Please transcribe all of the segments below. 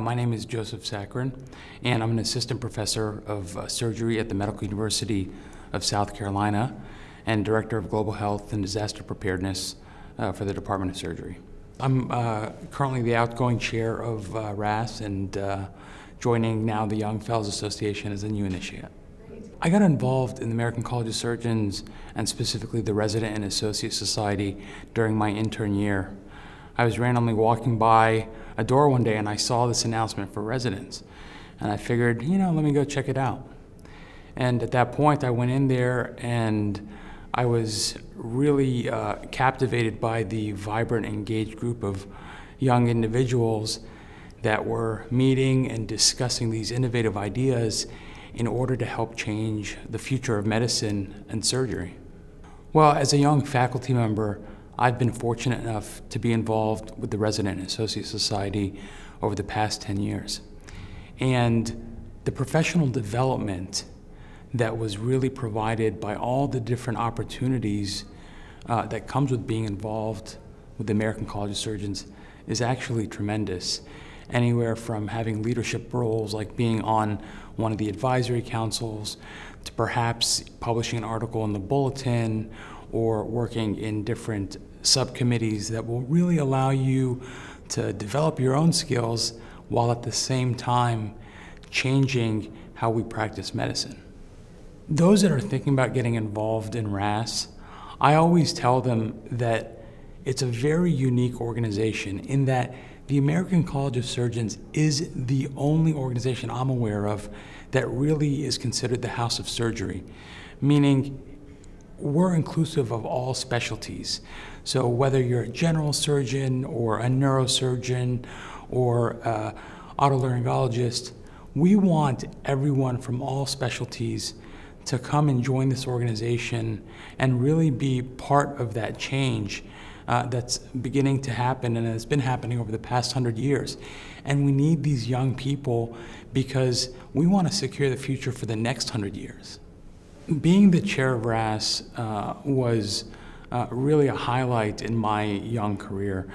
My name is Joseph Sakran, and I'm an assistant professor of uh, surgery at the Medical University of South Carolina and director of global health and disaster preparedness uh, for the Department of Surgery. I'm uh, currently the outgoing chair of uh, RAS and uh, joining now the Young Fellows Association as a new initiate. I got involved in the American College of Surgeons and specifically the Resident and Associate Society during my intern year. I was randomly walking by a door one day and I saw this announcement for residents. And I figured, you know, let me go check it out. And at that point, I went in there and I was really uh, captivated by the vibrant, engaged group of young individuals that were meeting and discussing these innovative ideas in order to help change the future of medicine and surgery. Well, as a young faculty member, I've been fortunate enough to be involved with the Resident Associate Society over the past 10 years. And the professional development that was really provided by all the different opportunities uh, that comes with being involved with the American College of Surgeons is actually tremendous. Anywhere from having leadership roles like being on one of the advisory councils to perhaps publishing an article in the bulletin or working in different subcommittees that will really allow you to develop your own skills while at the same time changing how we practice medicine. Those that are thinking about getting involved in RAS, I always tell them that it's a very unique organization in that the American College of Surgeons is the only organization I'm aware of that really is considered the house of surgery, meaning we're inclusive of all specialties. So whether you're a general surgeon or a neurosurgeon or a otolaryngologist, we want everyone from all specialties to come and join this organization and really be part of that change uh, that's beginning to happen and has been happening over the past hundred years. And we need these young people because we want to secure the future for the next hundred years. Being the chair of RAS uh, was uh, really a highlight in my young career.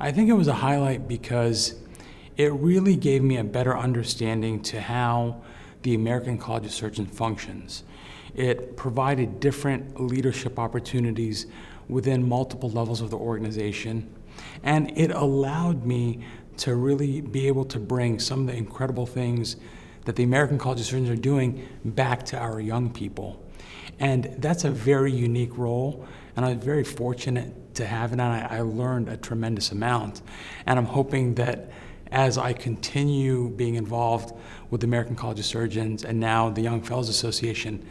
I think it was a highlight because it really gave me a better understanding to how the American College of Surgeons functions. It provided different leadership opportunities within multiple levels of the organization, and it allowed me to really be able to bring some of the incredible things that the American College of Surgeons are doing back to our young people. And that's a very unique role, and I'm very fortunate to have it, and I, I learned a tremendous amount. And I'm hoping that as I continue being involved with the American College of Surgeons and now the Young Fellows Association,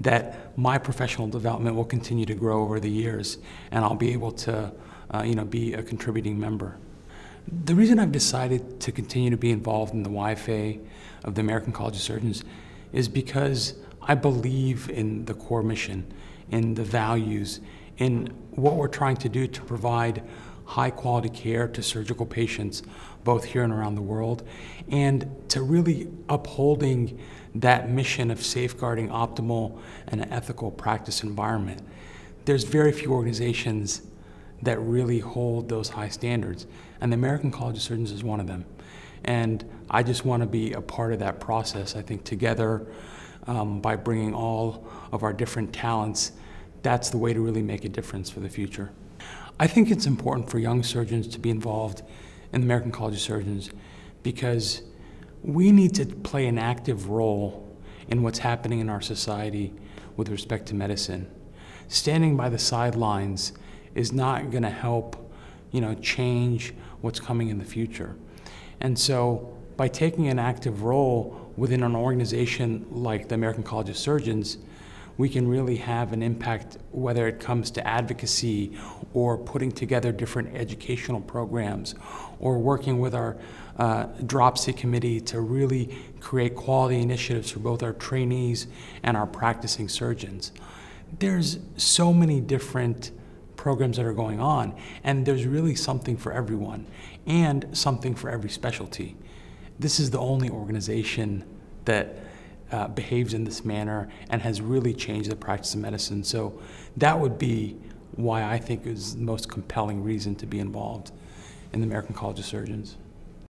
that my professional development will continue to grow over the years, and I'll be able to, uh, you know, be a contributing member. The reason I've decided to continue to be involved in the YFA of the American College of Surgeons is because I believe in the core mission, in the values, in what we're trying to do to provide high quality care to surgical patients, both here and around the world, and to really upholding that mission of safeguarding optimal and ethical practice environment. There's very few organizations that really hold those high standards. And the American College of Surgeons is one of them. And I just want to be a part of that process. I think together, um, by bringing all of our different talents, that's the way to really make a difference for the future. I think it's important for young surgeons to be involved in the American College of Surgeons because we need to play an active role in what's happening in our society with respect to medicine. Standing by the sidelines is not going to help, you know, change what's coming in the future. And so by taking an active role within an organization like the American College of Surgeons, we can really have an impact whether it comes to advocacy or putting together different educational programs or working with our uh, DROPSI committee to really create quality initiatives for both our trainees and our practicing surgeons. There's so many different programs that are going on, and there's really something for everyone and something for every specialty. This is the only organization that uh, behaves in this manner and has really changed the practice of medicine. So that would be why I think is the most compelling reason to be involved in the American College of Surgeons.